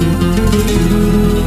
Música